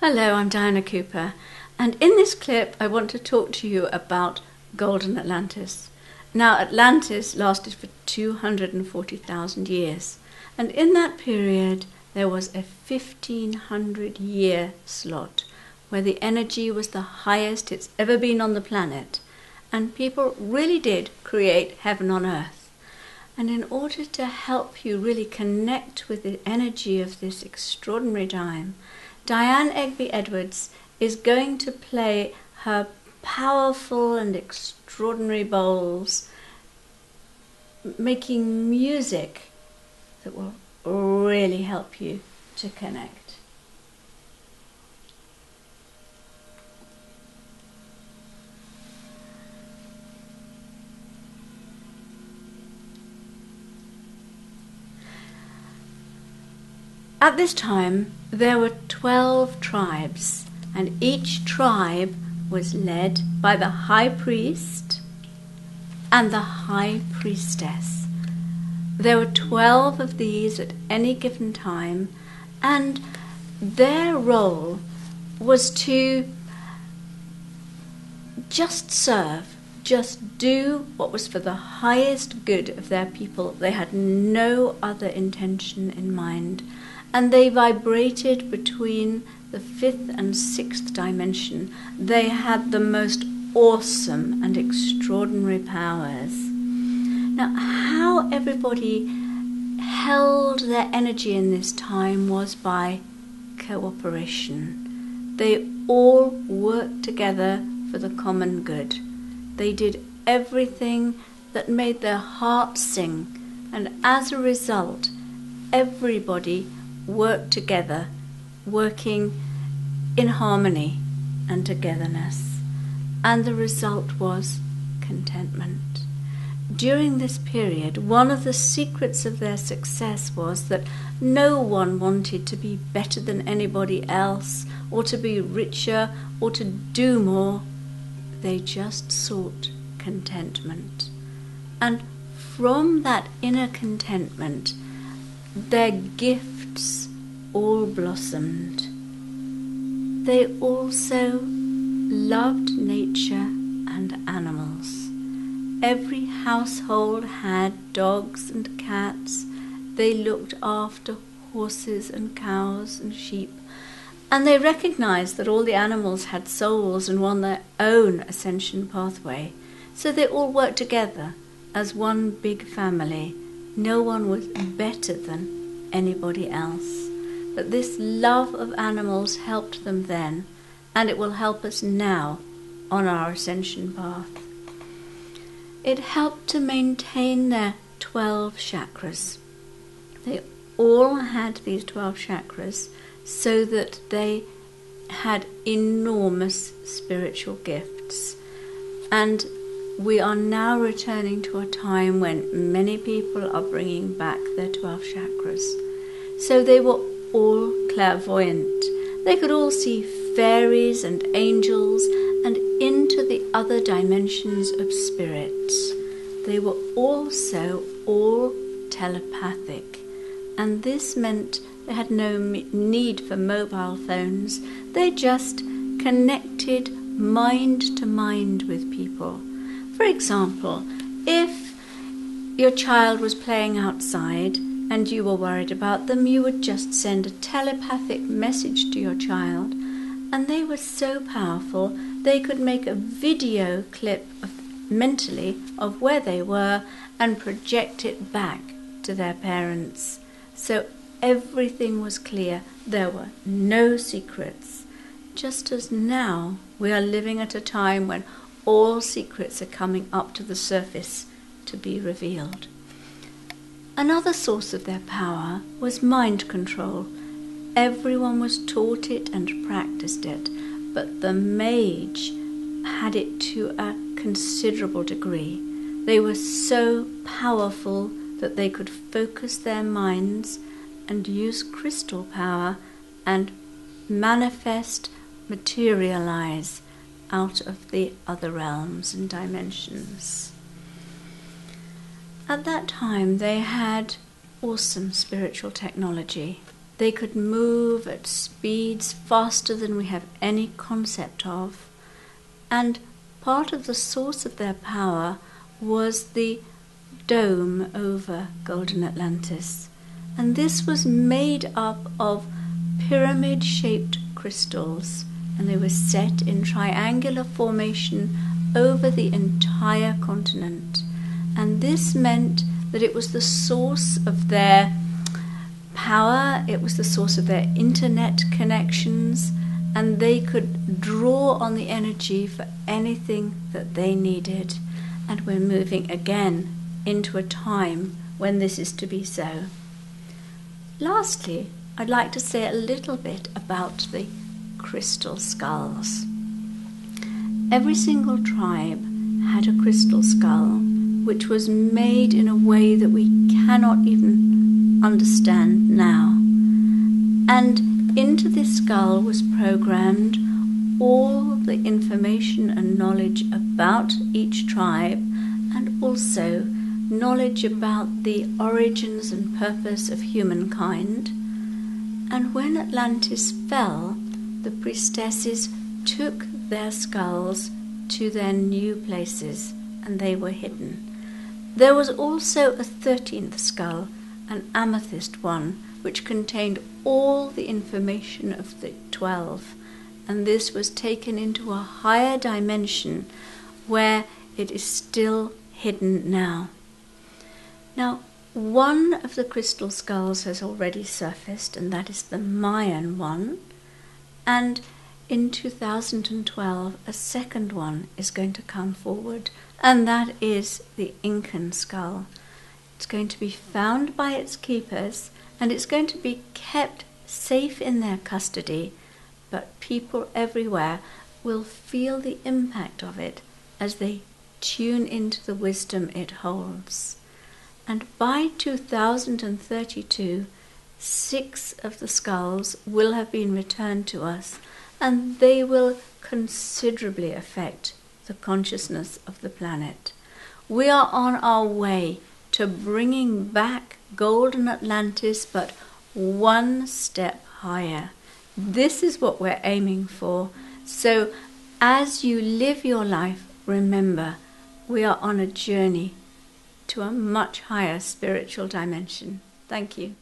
Hello, I'm Diana Cooper, and in this clip, I want to talk to you about Golden Atlantis. Now, Atlantis lasted for 240,000 years, and in that period, there was a 1500 year slot where the energy was the highest it's ever been on the planet, and people really did create heaven on earth. And in order to help you really connect with the energy of this extraordinary time, Diane Egby Edwards is going to play her powerful and extraordinary bowls, making music that will really help you to connect. At this time, there were 12 tribes, and each tribe was led by the high priest and the high priestess. There were 12 of these at any given time, and their role was to just serve, just do what was for the highest good of their people. They had no other intention in mind and they vibrated between the fifth and sixth dimension. They had the most awesome and extraordinary powers. Now, how everybody held their energy in this time was by cooperation. They all worked together for the common good. They did everything that made their hearts sing, and as a result, everybody work together, working in harmony and togetherness. And the result was contentment. During this period, one of the secrets of their success was that no one wanted to be better than anybody else, or to be richer, or to do more. They just sought contentment. And from that inner contentment, their gift all blossomed. They also loved nature and animals. Every household had dogs and cats. They looked after horses and cows and sheep. And they recognized that all the animals had souls and were on their own ascension pathway. So they all worked together as one big family. No one was better than anybody else. But this love of animals helped them then, and it will help us now on our ascension path. It helped to maintain their 12 chakras. They all had these 12 chakras so that they had enormous spiritual gifts. And we are now returning to a time when many people are bringing back their 12 chakras. So they were all clairvoyant. They could all see fairies and angels and into the other dimensions of spirits. They were also all telepathic, and this meant they had no need for mobile phones. They just connected mind to mind with people. For example, if your child was playing outside and you were worried about them, you would just send a telepathic message to your child, and they were so powerful they could make a video clip of, mentally of where they were and project it back to their parents. So everything was clear, there were no secrets. Just as now we are living at a time when all secrets are coming up to the surface to be revealed. Another source of their power was mind control. Everyone was taught it and practiced it, but the mage had it to a considerable degree. They were so powerful that they could focus their minds and use crystal power and manifest, materialize out of the other realms and dimensions. At that time, they had awesome spiritual technology. They could move at speeds faster than we have any concept of. And part of the source of their power was the dome over Golden Atlantis. And this was made up of pyramid shaped crystals, and they were set in triangular formation over the entire continent. And this meant that it was the source of their power, it was the source of their internet connections, and they could draw on the energy for anything that they needed. And we're moving again into a time when this is to be so. Lastly, I'd like to say a little bit about the crystal skulls. Every single tribe had a crystal skull which was made in a way that we cannot even understand now. And into this skull was programmed all the information and knowledge about each tribe and also knowledge about the origins and purpose of humankind and when Atlantis fell, the priestesses took their skulls to their new places and they were hidden. There was also a thirteenth skull, an amethyst one, which contained all the information of the twelve, and this was taken into a higher dimension where it is still hidden now. Now, one of the crystal skulls has already surfaced, and that is the Mayan one. And in 2012, a second one is going to come forward, and that is the Incan skull. It's going to be found by its keepers, and it's going to be kept safe in their custody, but people everywhere will feel the impact of it as they tune into the wisdom it holds and by 2032, six of the skulls will have been returned to us, and they will considerably affect the consciousness of the planet. We are on our way to bringing back Golden Atlantis, but one step higher. This is what we're aiming for. So, as you live your life, remember we are on a journey to a much higher spiritual dimension. Thank you.